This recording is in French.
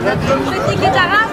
Petit guitariste,